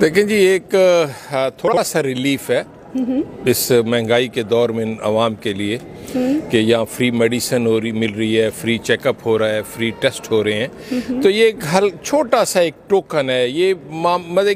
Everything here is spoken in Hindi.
देखें जी एक थोड़ा सा रिलीफ है हम्म। इस महँगाई के दौर में आवाम के लिए हम्म। कि यहाँ फ्री मेडिसिन हो रही मिल रही है फ्री चेकअप हो रहा है फ्री टेस्ट हो रहे हैं। हम्म। तो ये एक हल छोटा सा एक टोकन है। ये मतलब